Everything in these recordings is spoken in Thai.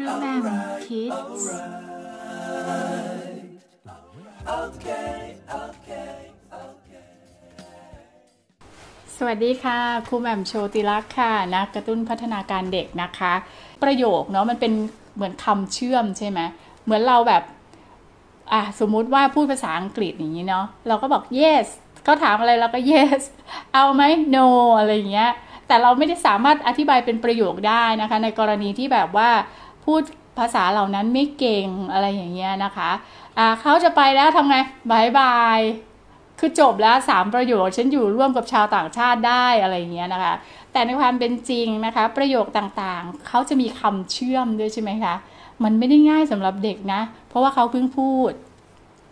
รูแหม่มคิดสวัสดีค่ะครูแหม่มโชติลักษ์ค่ะนักกระตุ้นพัฒนาการเด็กนะคะ ประโยคเนาะมันเป็นเหมือนคำเชื่อมใช่ไหมเหมือนเราแบบอะสมมุติว่าพูดภาษาอังกฤษอย่างนี้เนาะเราก็บอก yes เขาถามอะไรเราก็ yes เอาไหม no อะไรอย่างเงี้ยแต่เราไม่ได้สามารถอธิบายเป็นประโยคได้นะคะ ในกรณีที่แบบว่า พูดภาษาเหล่านั้นไม่เก่งอะไรอย่างเงี้ยนะคะอ่าเขาจะไปแล้วทำไงบายบายคือจบแล้วสามประโยคฉันอยู่ร่วมกับชาวต่างชาติได้อะไรอย่างเงี้ยนะคะ แต่ในความเป็นจริงนะคะ ประโยคต่างๆ เขาจะมีคำเชื่อมด้วยใช่ไหมคะ มันไม่ได้ง่ายสำหรับเด็กนะ เพราะว่าเขาเพิ่งพูด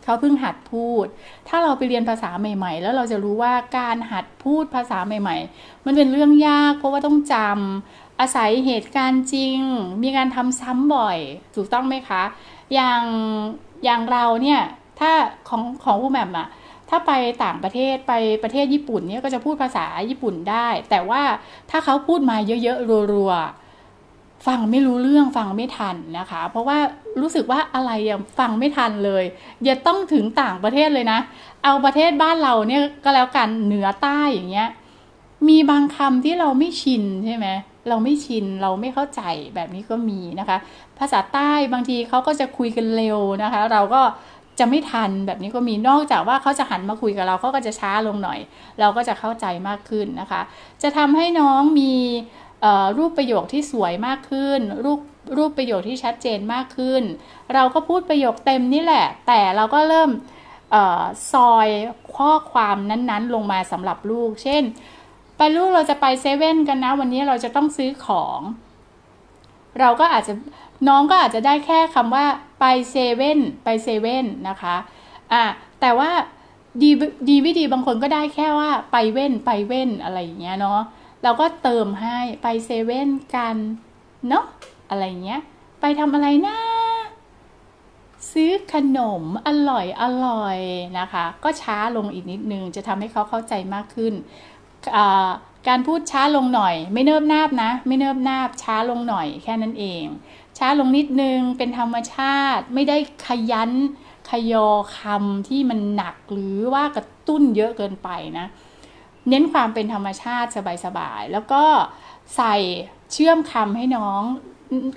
เขาเพิ่งหัดพูด ถ้าเราไปเรียนภาษาใหม่ ๆ แล้วเราจะรู้ว่าการหัดพูดภาษาใหม่ ๆ มันเป็นเรื่องยาก เพราะว่าต้องจำ อาศัยเหตุการณ์จริง มีการทำซ้ำบ่อย ถูกต้องไหมคะ อย่างอย่างเราเนี่ยถ้าของของผู้แม่มอะถ้าไปต่างประเทศไปประเทศญี่ปุ่นเนี่ยก็จะพูดภาษาญี่ปุ่นได้ แต่ว่าถ้าเขาพูดมาเยอะๆรัวๆฟังไม่รู้เรื่องฟังไม่ทันนะคะ เพราะว่ารู้สึกว่าอะไรยังฟังไม่ทันเลย อย่าต้องถึงต่างประเทศเลยนะ เอาประเทศบ้านเราเนี่ยก็แล้วกันเหนือใต้อย่างเงี้ยมีบางคำที่เราไม่ชินใช่ไหม เราไม่ชินเราไม่เข้าใจแบบนี้ก็มีนะคะ ภาษาใต้บางทีเขาก็จะคุยกันเร็วนะคะ เราก็จะไม่ทันแบบนี้ก็มีนอกจากว่าเขาจะหันมาคุยกับเราเขาก็จะช้าลงหน่อย เราก็จะเข้าใจมากขึ้นนะคะ จะทำให้น้องมีรูปประโยคที่สวยมากขึ้น รูปรูปประโยคที่ชัดเจนมากขึ้น เราก็พูดประโยคเต็มนี่แหละ แต่เราก็เริ่มออซอยข้อความนั้นๆ ลงมาสำหรับลูก เช่น ไปลูกเราจะไปเซเว่นกันนะ วันนี้เราจะต้องซื้อของ เราก็อาจจะน้องก็อาจจะได้แค่คำว่าไปเซเว่นไปเซเว่นนะคะอะแต่ว่าดีดีวิดีบางคนก็ได้แค่ว่าไปเว่นไปเว่นอะไรอย่างเงี้ยเนาะเราก็เติมให้ไปเซเว่นกันเนาะอะไรเงี้ย ไปทำอะไรนะซื้อขนมอร่อยอร่อยนะคะ ก็ช้าลงอีกนิดนึงจะทำให้เขาเข้าใจมากขึ้น การพูดช้าลงหน่อย ไม่เนิบนาบนะ ไม่เนิบนาบช้าลงหน่อยแค่นั้นเอง ช้าลงนิดนึงเป็นธรรมชาติไม่ได้ขยันขยอคำที่มันหนักหรือว่ากระตุ้นเยอะเกินไปนะ เน้นความเป็นธรรมชาติสบายๆแล้วก็ใส่เชื่อมคำให้น้อง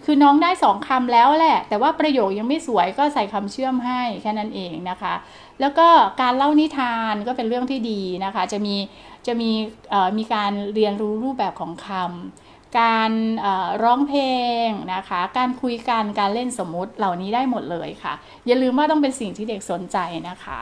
คือน้องได้สองคำแล้วแหละ แต่ว่าประโยคยังไม่สวยก็ใส่คำเชื่อมให้แค่นั้นเองนะคะ แล้วก็การเล่านิทานก็เป็นเรื่องที่ดีนะคะ จะมีจะมีมีการเรียนรู้รูปแบบของคำการร้องเพลงนะคะ การคุยกันการเล่นสมมุติเหล่านี้ได้หมดเลยค่ะ อย่าลืมว่าต้องเป็นสิ่งที่เด็กสนใจนะคะ